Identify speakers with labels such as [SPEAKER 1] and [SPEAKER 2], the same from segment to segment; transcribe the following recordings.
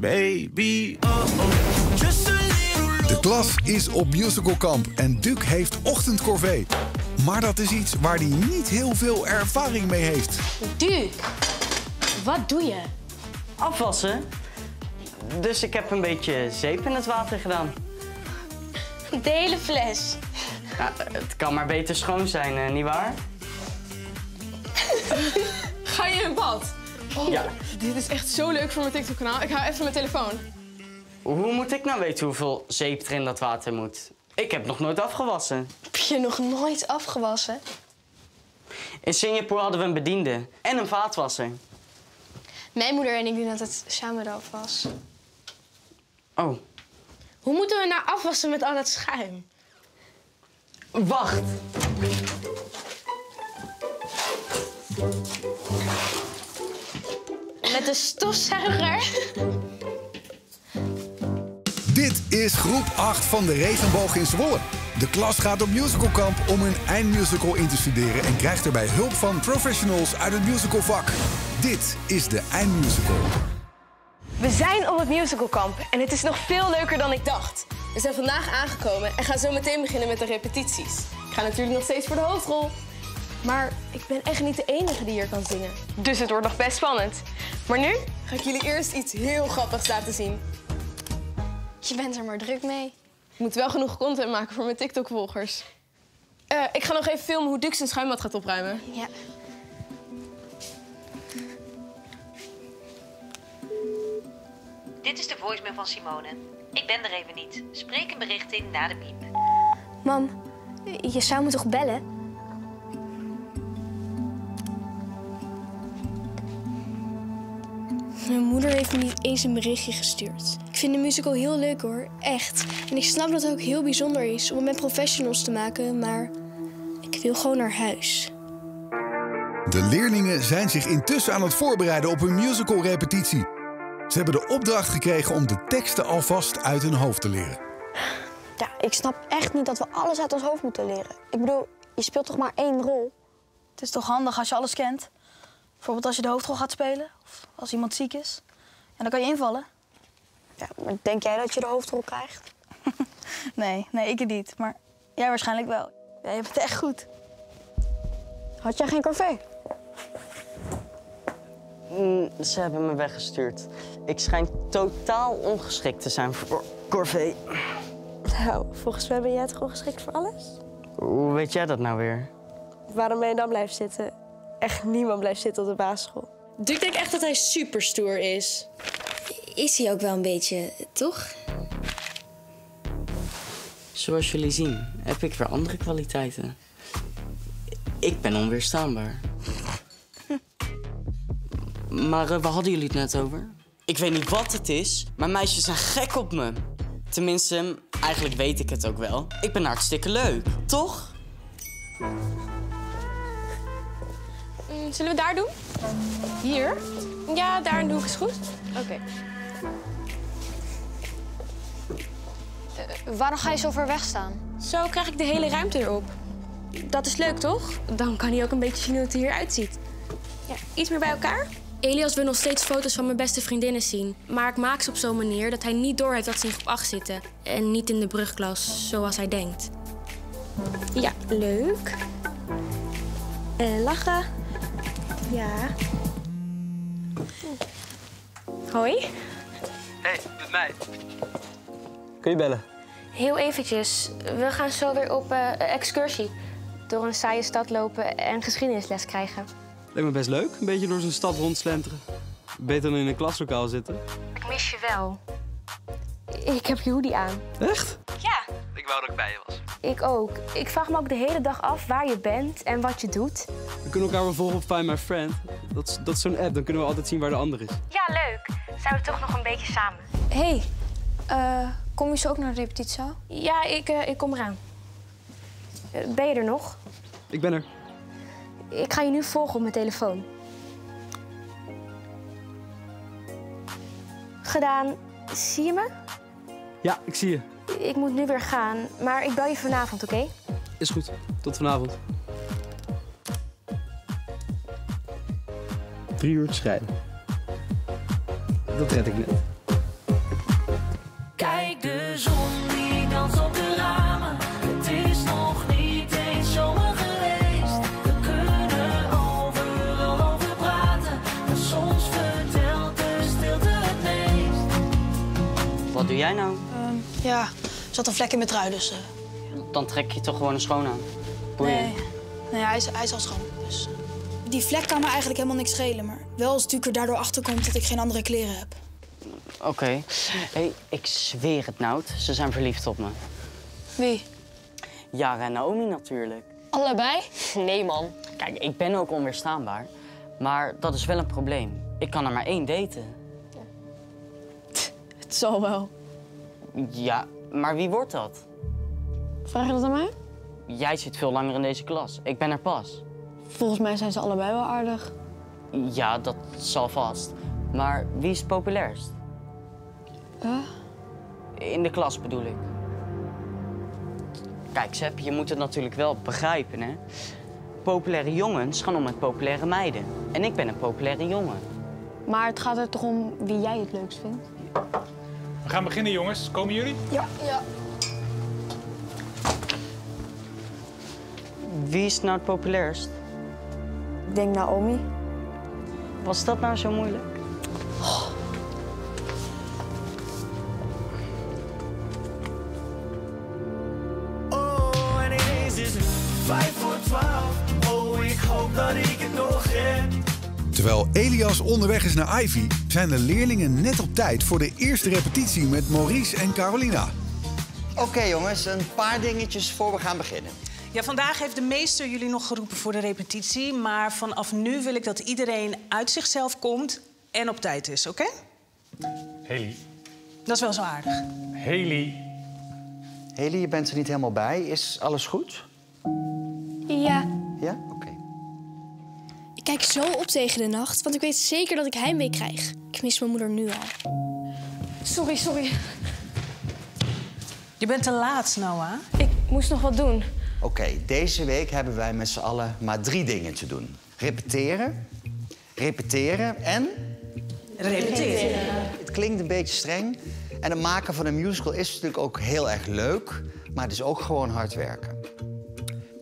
[SPEAKER 1] baby. Oh, oh. Just a little
[SPEAKER 2] De klas is op musicalkamp en Duke heeft ochtendcorvée. Maar dat is iets waar hij niet heel veel ervaring mee heeft.
[SPEAKER 3] Duke, wat doe je?
[SPEAKER 4] Afwassen. Dus ik heb een beetje zeep in het water gedaan.
[SPEAKER 3] De hele fles.
[SPEAKER 4] Ja, het kan maar beter schoon zijn, eh, nietwaar?
[SPEAKER 5] Ga je in bad?
[SPEAKER 4] Ja.
[SPEAKER 5] Dit is echt zo leuk voor mijn TikTok-kanaal. Ik hou even mijn telefoon.
[SPEAKER 4] Hoe moet ik nou weten hoeveel zeep er in dat water moet? Ik heb nog nooit afgewassen.
[SPEAKER 3] Heb je nog nooit afgewassen?
[SPEAKER 4] In Singapore hadden we een bediende en een vaatwasser.
[SPEAKER 3] Mijn moeder en ik doen dat het samen eraf was.
[SPEAKER 4] Oh,
[SPEAKER 3] Hoe moeten we nou afwassen met al dat schuim?
[SPEAKER 4] wacht.
[SPEAKER 3] Met een stofzuiger?
[SPEAKER 2] Dit is groep 8 van de regenboog in Zwolle. De klas gaat op musicalkamp om een eindmusical in te studeren... en krijgt erbij hulp van professionals uit het musicalvak. Dit is de eindmusical.
[SPEAKER 6] We zijn op het musicalkamp en het is nog veel leuker dan ik dacht.
[SPEAKER 5] We zijn vandaag aangekomen en gaan zo meteen beginnen met de repetities. Ik ga natuurlijk nog steeds voor de hoofdrol. Maar ik ben echt niet de enige die hier kan zingen.
[SPEAKER 6] Dus het wordt nog best spannend. Maar nu?
[SPEAKER 5] Ga ik jullie eerst iets heel grappigs laten zien.
[SPEAKER 3] Je bent er maar druk mee.
[SPEAKER 5] Ik moet wel genoeg content maken voor mijn TikTok-volgers. Eh, ik ga nog even filmen hoe Dux zijn schuimbad gaat opruimen.
[SPEAKER 3] Ja.
[SPEAKER 7] Dit is de voicemail van Simone. Ik ben er even niet. Spreek een bericht in na de piep.
[SPEAKER 3] Mam, je zou me toch bellen? Mijn moeder heeft me niet eens een berichtje gestuurd. Ik vind de musical heel leuk hoor, echt. En ik snap dat het ook heel bijzonder is om het met professionals te maken, maar ik wil gewoon naar huis.
[SPEAKER 2] De leerlingen zijn zich intussen aan het voorbereiden op hun musicalrepetitie. Ze hebben de opdracht gekregen om de teksten alvast uit hun hoofd te leren.
[SPEAKER 8] Ja, ik snap echt niet dat we alles uit ons hoofd moeten leren. Ik bedoel, je speelt toch maar één rol?
[SPEAKER 9] Het is toch handig als je alles kent? Bijvoorbeeld als je de hoofdrol gaat spelen of als iemand ziek is. En dan kan je invallen.
[SPEAKER 8] Ja, maar denk jij dat je de hoofdrol krijgt?
[SPEAKER 9] Nee, nee, ik het niet. Maar jij waarschijnlijk wel. Ja, je bent echt goed.
[SPEAKER 8] Had jij geen café?
[SPEAKER 4] Mm, ze hebben me weggestuurd. Ik schijn totaal ongeschikt te zijn voor corvée.
[SPEAKER 8] Nou, volgens mij ben jij toch al geschikt voor alles?
[SPEAKER 4] Hoe weet jij dat nou weer?
[SPEAKER 8] Waarom ben je dan blijven zitten? Echt niemand blijft zitten op de basisschool.
[SPEAKER 10] Duke denkt echt dat hij super stoer is. Is hij ook wel een beetje, toch?
[SPEAKER 4] Zoals jullie zien, heb ik weer andere kwaliteiten. Ik ben onweerstaanbaar. Maar eh, waar hadden jullie het net over? Ik weet niet wat het is, maar meisjes zijn gek op me. Tenminste, eigenlijk weet ik het ook wel. Ik ben hartstikke leuk, toch?
[SPEAKER 5] Mm, zullen we daar doen? Hier? Ja, daar een hoek is goed. Oké.
[SPEAKER 8] Waarom ga je zo ver weg staan?
[SPEAKER 3] Zo krijg ik de hele ruimte erop. Dat is leuk, toch? Dan kan hij ook een beetje zien hoe het er hier uitziet. Ja, iets meer bij elkaar? Elias wil nog steeds foto's van mijn beste vriendinnen zien. Maar ik maak ze op zo'n manier dat hij niet doorheeft dat ze in groep 8 zitten. En niet in de brugklas, zoals hij denkt. Ja, leuk. En lachen. Ja. Hoi.
[SPEAKER 4] Hey, met mij. Kun je bellen?
[SPEAKER 3] Heel eventjes. We gaan zo weer op eh, excursie. Door een saaie stad lopen en geschiedenisles krijgen.
[SPEAKER 11] Lijkt me best leuk, een beetje door zo'n stad rondslenteren. Beter dan in een klaslokaal zitten.
[SPEAKER 3] Ik mis je wel. Ik heb je hoodie aan.
[SPEAKER 11] Echt?
[SPEAKER 3] Ja.
[SPEAKER 11] Ik wou dat ik bij je was.
[SPEAKER 3] Ik ook. Ik vraag me ook de hele dag af waar je bent en wat je doet.
[SPEAKER 11] We kunnen elkaar wel volgen op Find My Friend. Dat is, dat is zo'n app, dan kunnen we altijd zien waar de ander is.
[SPEAKER 3] Ja, leuk. Zijn we toch nog een beetje samen?
[SPEAKER 8] Hé, hey, kom je zo ook naar de repetitie?
[SPEAKER 3] Ja, ik, eh, ik kom eraan. Eh, ben je er nog?
[SPEAKER 11] Ik ben er.
[SPEAKER 3] Ik ga je nu volgen op mijn telefoon. Gedaan. Zie je me?
[SPEAKER 11] Ja, ik zie je.
[SPEAKER 3] Ik moet nu weer gaan, maar ik bel je vanavond, oké?
[SPEAKER 11] Is goed. Tot vanavond. Drie uur schrijven. Dat red ik net.
[SPEAKER 1] De zon die danst op de ramen. Het is nog niet eens zomer geweest. We kunnen overal over praten. Maar soms vertelt de stilte het meest.
[SPEAKER 4] Wat doe jij nou?
[SPEAKER 9] Ehm, ja, zat een vlek in mijn trui, dus... eh,
[SPEAKER 4] Dan trek je toch gewoon een schoon aan. Boeien.
[SPEAKER 9] nee, nee hij, is, hij is al schoon. Dus, eh. Die vlek kan me eigenlijk helemaal niks schelen. Maar wel als Duke er daardoor achter komt dat ik geen andere kleren heb.
[SPEAKER 4] Oké. Hey, ik zweer het, Nout. Ze zijn verliefd op me.
[SPEAKER 9] Wie?
[SPEAKER 4] Jara en Naomi natuurlijk.
[SPEAKER 10] Allebei? Nee, man.
[SPEAKER 4] Kijk, ik ben ook onweerstaanbaar. Maar dat is wel een probleem. Ik kan er maar één daten.
[SPEAKER 10] Het zal wel.
[SPEAKER 4] Ja, maar wie wordt dat?
[SPEAKER 10] Vraag je dat aan mij?
[SPEAKER 4] Jij zit veel langer in deze klas. Ik ben er pas.
[SPEAKER 10] Volgens mij zijn ze allebei wel aardig.
[SPEAKER 4] Ja, dat zal vast. Maar wie is het populairst? In de klas bedoel ik. Kijk, Sepp, je moet het natuurlijk wel begrijpen, hè? Populaire jongens gaan om met populaire meiden. En ik ben een populaire jongen.
[SPEAKER 10] Maar het gaat er toch om wie jij het leukst vindt?
[SPEAKER 12] We gaan beginnen, jongens. Komen jullie?
[SPEAKER 9] Ja. ja.
[SPEAKER 4] Wie is nou het populairst?
[SPEAKER 8] Ik denk Naomi.
[SPEAKER 4] Was dat nou zo moeilijk?
[SPEAKER 2] Elias onderweg is naar Ivy, zijn de leerlingen net op tijd voor de eerste repetitie met Maurice en Carolina.
[SPEAKER 13] Oké jongens, een paar dingetjes voor we gaan beginnen.
[SPEAKER 14] Ja, vandaag heeft de meester jullie nog geroepen voor de repetitie. Maar vanaf nu wil ik dat iedereen uit zichzelf komt en op tijd is, oké?
[SPEAKER 12] Haley.
[SPEAKER 14] Dat is wel zo aardig.
[SPEAKER 12] Haley.
[SPEAKER 13] Haley, je bent er niet helemaal bij. Is alles goed?
[SPEAKER 15] Ja.
[SPEAKER 13] Ja? Oké.
[SPEAKER 15] Kijk zo op tegen de nacht, want ik weet zeker dat ik heimwee krijg. Ik mis mijn moeder nu al.
[SPEAKER 5] Sorry, sorry.
[SPEAKER 14] Je bent te laat, Noah.
[SPEAKER 5] Ik moest nog wat doen.
[SPEAKER 13] Oké, deze week hebben wij met z'n allen maar drie dingen te doen. Repeteren, repeteren en...
[SPEAKER 14] Repeteren.
[SPEAKER 13] Het klinkt een beetje streng. En het maken van een musical is natuurlijk ook heel erg leuk. Maar het is ook gewoon hard werken.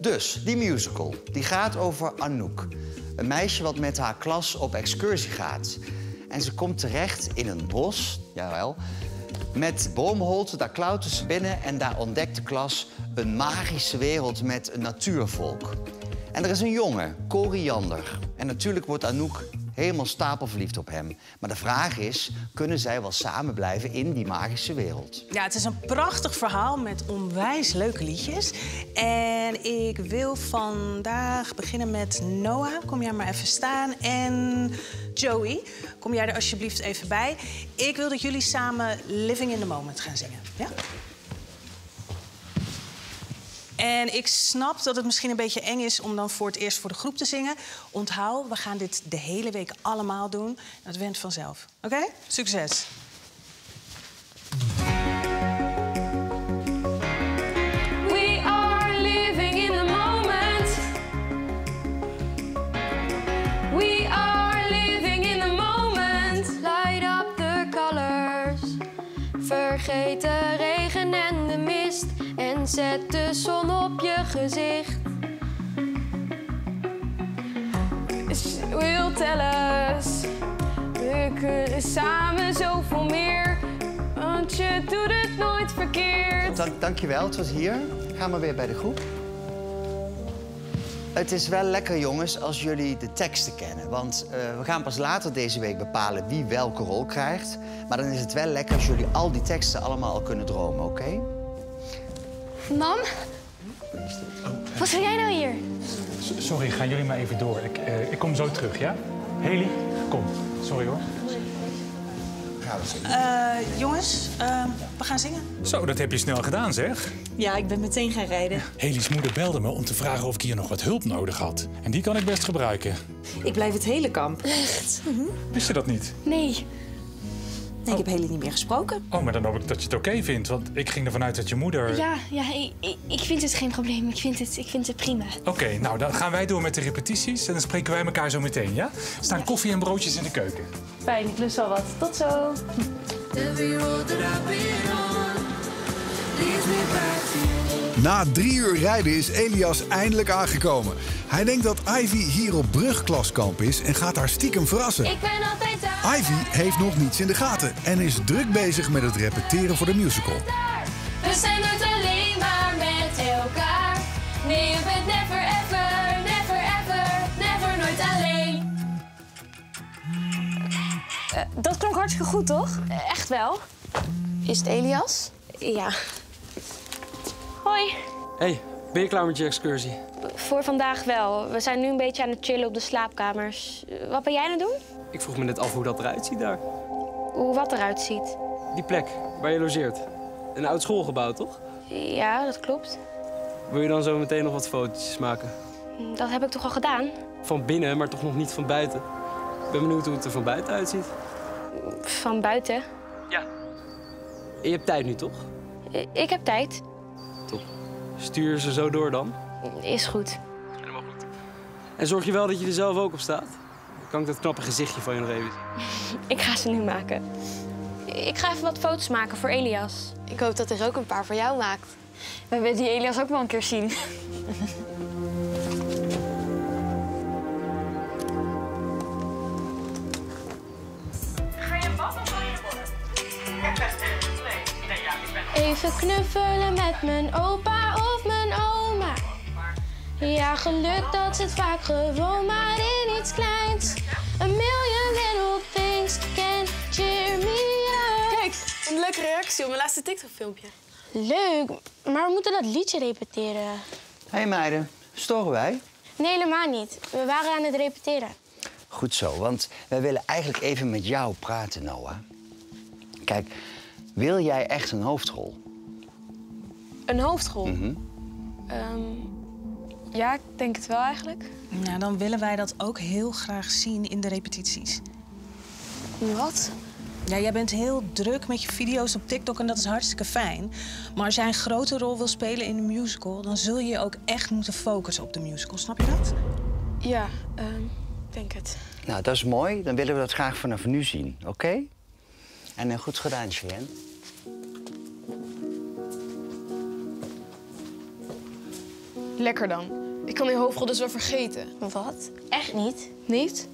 [SPEAKER 13] Dus, die musical, die gaat over Anouk. Een meisje wat met haar klas op excursie gaat. En ze komt terecht in een bos, jawel, met boomholten. Daar klautert ze binnen en daar ontdekt de klas een magische wereld met een natuurvolk. En er is een jongen, Koriander. En natuurlijk wordt Anouk helemaal stapelverliefd op hem. Maar de vraag is, kunnen zij wel samen blijven in die magische wereld?
[SPEAKER 14] Ja, het is een prachtig verhaal met onwijs leuke liedjes. En ik wil vandaag beginnen met Noah. Kom jij maar even staan. En Joey, kom jij er alsjeblieft even bij. Ik wil dat jullie samen Living in the Moment gaan zingen. Ja? En ik snap dat het misschien een beetje eng is om dan voor het eerst voor de groep te zingen. Onthoud, we gaan dit de hele week allemaal doen. Dat went vanzelf. Oké? Succes.
[SPEAKER 5] The
[SPEAKER 15] colors. Vergeet de regen en de mist. En zet de zon op je gezicht.
[SPEAKER 5] We'll tell us. We kunnen samen zoveel meer. Want je doet het nooit verkeerd.
[SPEAKER 13] Dank, dankjewel, het was hier. Gaan we weer bij de groep. Het is wel lekker, jongens, als jullie de teksten kennen. Want eh, we gaan pas later deze week bepalen wie welke rol krijgt. Maar dan is het wel lekker als jullie al die teksten allemaal al kunnen dromen, oké?
[SPEAKER 15] Mam? Wat wil jij nou hier?
[SPEAKER 12] S- Sorry, gaan jullie maar even door. Ik, eh, ik kom zo terug, ja? Haley, kom. Sorry hoor.
[SPEAKER 13] Gaan we zingen.
[SPEAKER 14] Eh, jongens, eh, we gaan zingen.
[SPEAKER 12] Zo, dat heb je snel gedaan, zeg.
[SPEAKER 16] Ja, ik ben meteen gaan rijden.
[SPEAKER 12] Haley's moeder belde me om te vragen of ik hier nog wat hulp nodig had. En die kan ik best gebruiken.
[SPEAKER 16] Ik blijf het hele kamp.
[SPEAKER 15] Echt?
[SPEAKER 12] Wist je dat niet?
[SPEAKER 15] Nee.
[SPEAKER 16] Nee, ik heb Haley niet meer gesproken.
[SPEAKER 12] Oh, maar dan hoop ik dat je het oké vindt. Want ik ging ervan uit dat je moeder...
[SPEAKER 15] Ja, ja ik, ik, vind het geen probleem. Ik vind het, ik vind het prima.
[SPEAKER 12] Oké, nou dan gaan wij door met de repetities. En dan spreken wij elkaar zo meteen, ja? Er staan koffie en broodjes in de keuken.
[SPEAKER 5] Fijn, ik lust al wat. Tot zo.
[SPEAKER 1] Every road that I've been on is weer buiten.
[SPEAKER 2] Na drie uur rijden is Elias eindelijk aangekomen. Hij denkt dat Ivy hier op brugklaskamp is en gaat haar stiekem verrassen.
[SPEAKER 15] Ik ben altijd daar.
[SPEAKER 2] Ivy heeft nog niets in de gaten en is druk bezig met het repeteren voor de musical.
[SPEAKER 15] We zijn nooit alleen maar met elkaar. Nee, je bent never ever, never ever, never nooit alleen.
[SPEAKER 3] Eh, dat klonk hartstikke goed, toch? echt wel.
[SPEAKER 5] Is het Elias?
[SPEAKER 3] Ja. Hoi.
[SPEAKER 11] hey, ben je klaar met je excursie?
[SPEAKER 3] Voor vandaag wel. We zijn nu een beetje aan het chillen op de slaapkamers. Wat ben jij aan het doen?
[SPEAKER 11] Ik vroeg me net af hoe dat eruit ziet daar.
[SPEAKER 3] Hoe wat eruit ziet.
[SPEAKER 11] Die plek waar je logeert. Een oud schoolgebouw, toch?
[SPEAKER 3] Ja, dat klopt.
[SPEAKER 11] Wil je dan zo meteen nog wat fotootjes maken?
[SPEAKER 3] Dat heb ik toch al gedaan?
[SPEAKER 11] Van binnen, maar toch nog niet van buiten. Ik ben benieuwd hoe het er van buiten uitziet.
[SPEAKER 3] Van buiten.
[SPEAKER 11] En je hebt tijd nu, toch?
[SPEAKER 3] Ik heb tijd.
[SPEAKER 11] Stuur ze zo door dan.
[SPEAKER 3] Is goed.
[SPEAKER 11] En zorg je wel dat je er zelf ook op staat. Dan kan ik dat knappe gezichtje van je nog even zien.
[SPEAKER 3] Ik ga ze nu maken. Ik ga even wat foto's maken voor Elias.
[SPEAKER 5] Ik hoop dat er ook een paar voor jou maakt.
[SPEAKER 3] We willen die Elias ook wel een keer zien.
[SPEAKER 15] Even knuffelen met mijn opa of mijn oma. Ja, geluk dat zit vaak gewoon maar in iets kleins. A million little things can cheer me up.
[SPEAKER 5] Kijk, een leuke reactie op mijn laatste TikTok-filmpje.
[SPEAKER 8] Leuk, maar we moeten dat liedje repeteren.
[SPEAKER 13] Hé hey meiden, storen wij?
[SPEAKER 8] Nee, helemaal niet. We waren aan het repeteren.
[SPEAKER 13] Goed zo, want wij willen eigenlijk even met jou praten, Noah. Kijk, wil jij echt een hoofdrol?
[SPEAKER 5] Een hoofdrol?
[SPEAKER 13] Mhm.
[SPEAKER 5] Ehm, ja, ik denk het wel eigenlijk.
[SPEAKER 14] Ja, dan willen wij dat ook heel graag zien in de repetities.
[SPEAKER 5] Wat?
[SPEAKER 14] Ja, jij bent heel druk met je video's op TikTok en dat is hartstikke fijn. Maar als jij een grote rol wil spelen in een musical, dan zul je je ook echt moeten focussen op de musical. Snap je dat?
[SPEAKER 5] Ja, ehm, ik denk het.
[SPEAKER 13] Nou, dat is mooi. Dan willen we dat graag vanaf nu zien, oké? En eh, goed gedaan, Cheyenne.
[SPEAKER 5] Lekker dan. Ik kan die hoofdrol dus wel vergeten.
[SPEAKER 8] Wat? Echt niet?
[SPEAKER 5] Niet?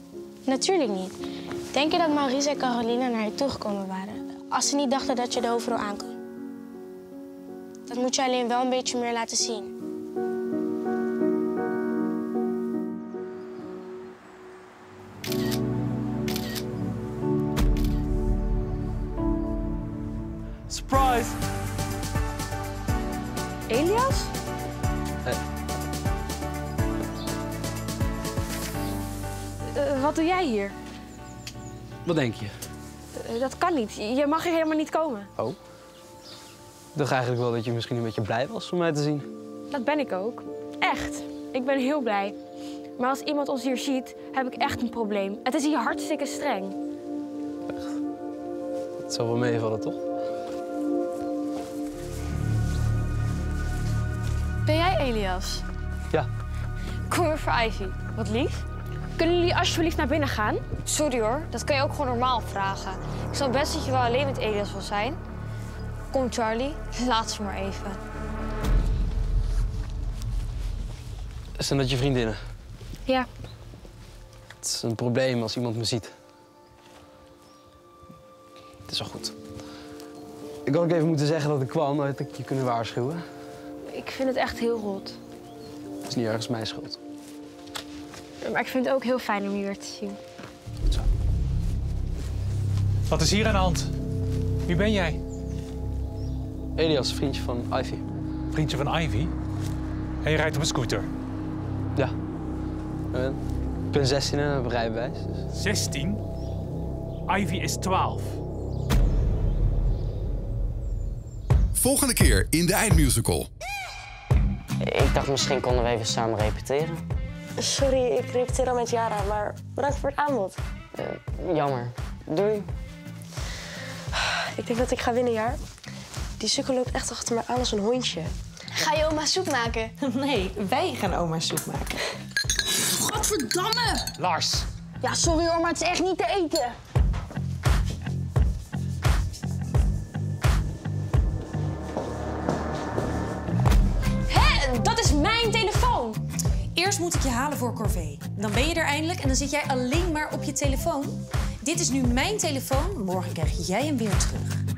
[SPEAKER 8] Natuurlijk niet. Denk je dat Maurice en Carolina naar je toegekomen waren? Als ze niet dachten dat je er overal aan kon. Dat moet je alleen wel een beetje meer laten zien.
[SPEAKER 3] Wat doe jij hier?
[SPEAKER 11] Wat denk je?
[SPEAKER 3] Eh, dat kan niet. Je mag hier helemaal niet komen.
[SPEAKER 11] Oh. Ik dacht eigenlijk wel dat je misschien een beetje blij was om mij te zien.
[SPEAKER 3] Dat ben ik ook. Echt. Ik ben heel blij. Maar als iemand ons hier ziet, heb ik echt een probleem. Het is hier hartstikke streng.
[SPEAKER 11] Het zal wel meevallen, toch?
[SPEAKER 5] Ben jij Elias?
[SPEAKER 11] Ja.
[SPEAKER 3] Kom weer voor Ivy. Wat lief. Kunnen jullie alsjeblieft naar binnen gaan?
[SPEAKER 10] Sorry hoor, dat kan je ook gewoon normaal vragen. Ik snap best dat je wel alleen met Elias wil zijn. Kom Charlie, laat ze maar even.
[SPEAKER 11] Zijn dat je vriendinnen?
[SPEAKER 3] Ja.
[SPEAKER 11] Het is een probleem als iemand me ziet. Het is wel goed. Ik had ook even moeten zeggen dat ik kwam, dan had ik je kunnen waarschuwen.
[SPEAKER 3] Ik vind het echt heel rot.
[SPEAKER 11] Het is niet ergens mijn schuld.
[SPEAKER 3] Maar ik vind het ook heel fijn om je weer te zien.
[SPEAKER 12] Wat is hier aan de hand? Wie ben jij?
[SPEAKER 11] Elias, vriendje van Ivy.
[SPEAKER 12] Vriendje van Ivy? En je rijdt op een scooter?
[SPEAKER 11] Ja. Ik ben 16 en heb een rijbewijs. Dus.
[SPEAKER 12] 16? Ivy is 12.
[SPEAKER 2] Volgende keer in de eindmusical.
[SPEAKER 4] Ik dacht misschien konden we even samen repeteren.
[SPEAKER 8] Sorry, ik repeteer al met Yara, maar bedankt voor het aanbod.
[SPEAKER 4] Eh, jammer. Doei.
[SPEAKER 8] Ik denk dat ik ga winnen, Jaar. Die sukkel loopt echt achter me aan als een hondje.
[SPEAKER 10] Ga je oma soep maken?
[SPEAKER 16] Nee, wij gaan oma soep maken.
[SPEAKER 9] Godverdamme!
[SPEAKER 12] Lars.
[SPEAKER 8] Ja, sorry hoor, maar het is echt niet te eten.
[SPEAKER 17] Eerst moet ik je halen voor corvée. Dan ben je er eindelijk en dan zit jij alleen maar op je telefoon. Dit is nu mijn telefoon. Morgen krijg jij hem weer terug.